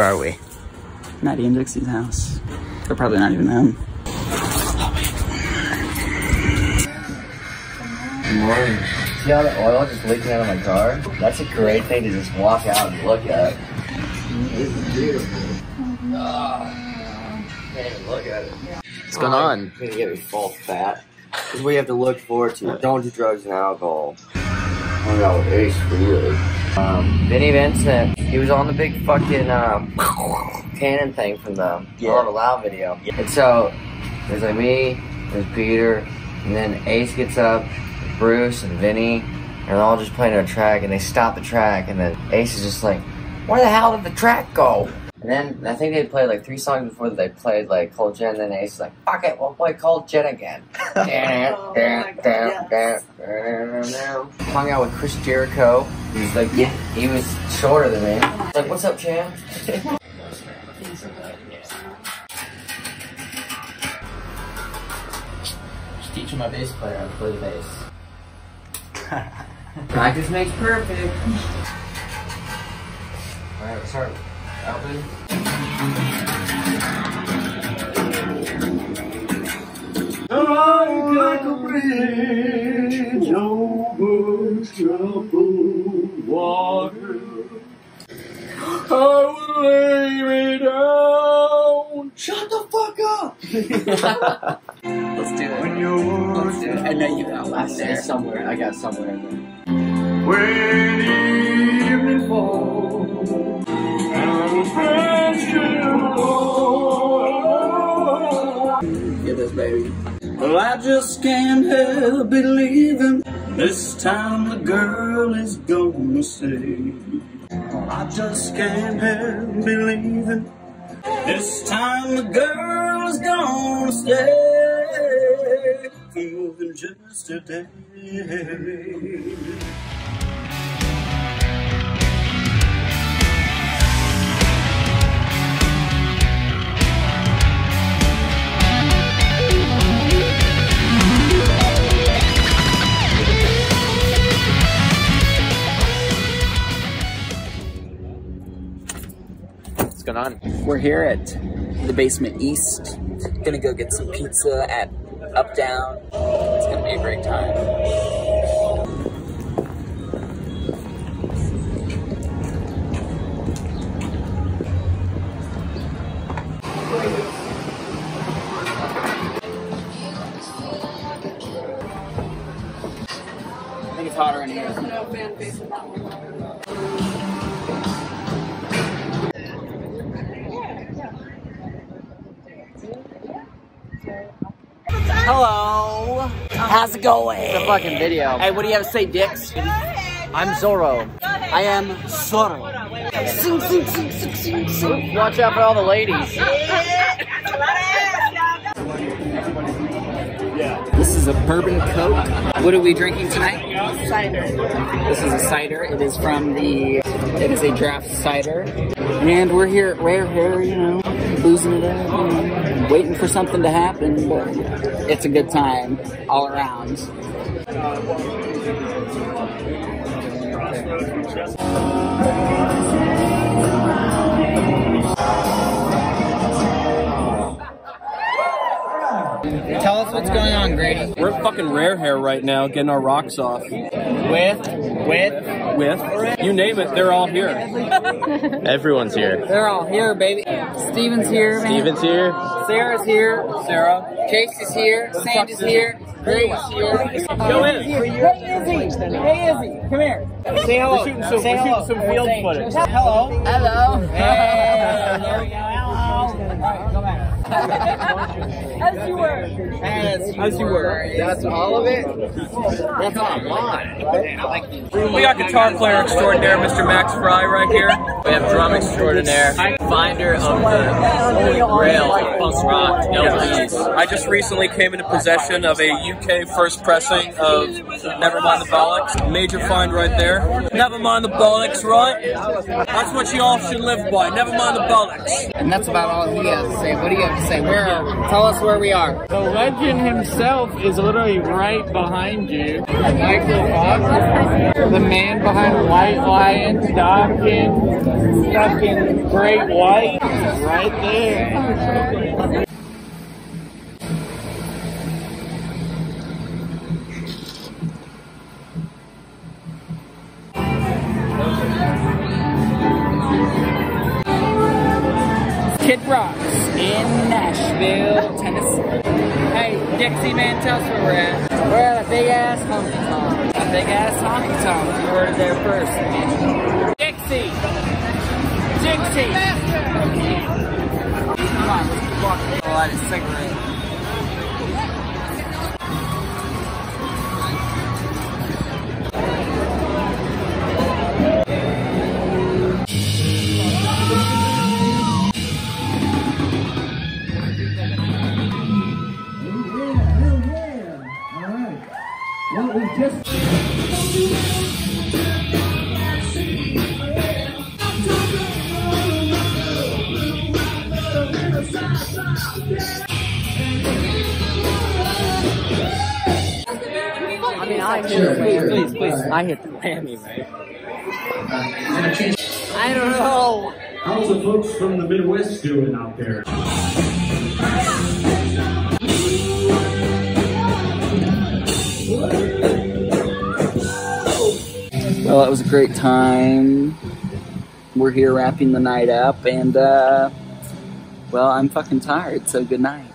Where are we? Maddie and Dixie's house. They're probably not even them. Good morning. See all the oil just leaking out of my car? That's a great thing to just walk out and look at. This is beautiful. Oh, can't even look at it. What's going on? You're gonna get me full fat. This is what you have to look forward to. Don't do drugs and alcohol. Hung out with Ace Frehley. Um, Vinnie Vincent, he was on the big fucking um, cannon thing from the Yeah. Love Loud video. And so, there's like me, there's Peter, and then Ace gets up, Bruce and Vinnie, and they're all just playing a track, and they stop the track, and then Ace is just like, where the hell did the track go? And then I think they played like three songs before that they played like Cold Gin, and then Ace is like, fuck it, we'll play Cold Gin again. Oh my Hung out with Chris Jericho. He was like, he was shorter than me. He's like, what's up, champ? Just teaching my bass player how to play the bass. Practice makes perfect. Alright, let's start. Like a bridge over troubled water. I will lay me down. Shut the fuck up. Let's do it. When you're Let's do it. I know you got last there. somewhere. I got somewhere in there. when evening falls this, baby. Well, I just can't help believing this time the girl is gonna say. I just can't help believing this time the girl is gonna stay for more than just a day. What's going on? We're here at the Basement East. Gonna go get some pizza at Up Down. It's gonna be a great time. I think it's hotter in here. Hello. Uh-huh. How's it going? The fucking video. Hey, what do you have to say, Dix? I'm Zorro. I am Zorro. Watch out for all the ladies. This is a bourbon coke. What are we drinking tonight? Cider. This is a cider. It is from the. It is a draft cider, and we're here at Rare Hare. You know, boozing it up, waiting for something to happen. But it's a good time all around. What's going on, Grady. We're at fucking rare hare right now, getting our rocks off. With, with, With you name it, they're all here. Everyone's here. they're all here, baby. Steven's here, man. Steven's here. Sarah's here. Sarah, Chase is here. Sand is here. Grady's here. go in. Hey Izzy! Hey Izzy! Come here. Say hello. We're shooting some, Say we're hello. shooting some field footage. Hello. Hello. Hey. There we go. Hello. Go back. As you were. As you, As you were. That's all of it? That's all mine. Like. We got guitar player extraordinaire, Mr. Max Fry, right here. We have drum extraordinaire, finder of the holy grail of punk rock, LPs. I just recently came into possession of a UK first pressing of Nevermind the Bollocks. Major find right there. Nevermind the Bollocks, right? That's what you all should live by. Nevermind the Bollocks. And that's about all he has to say. What do you have to say? Where are, tell us where we are. The legend himself is literally right behind you. Michael Fox, the man behind White Lion, Dawkins, fucking great white right there. Kid Rocks in Nashville, Tennessee. Hey, Dixie man, tell us where we're at. We're at a big ass honky tonk. A big ass honky tonk. You it there first. Dixie! I'll light a cigarette. I mean, I hit please, please, please. I hit the Whammy, right? I don't know. How's the folks from the Midwest doing out there? Well, it was a great time. We're here wrapping the night up, and, uh, well, I'm fucking tired, so good night.